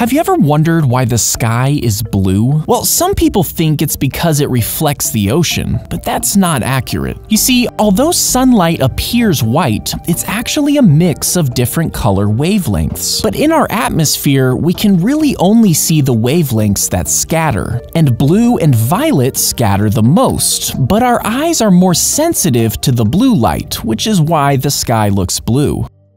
Have you ever wondered why the sky is blue? Well, some people think it's because it reflects the ocean, but that's not accurate. You see, although sunlight appears white, it's actually a mix of different color wavelengths. But in our atmosphere, we can really only see the wavelengths that scatter, and blue and violet scatter the most, but our eyes are more sensitive to the blue light, which is why the sky looks blue.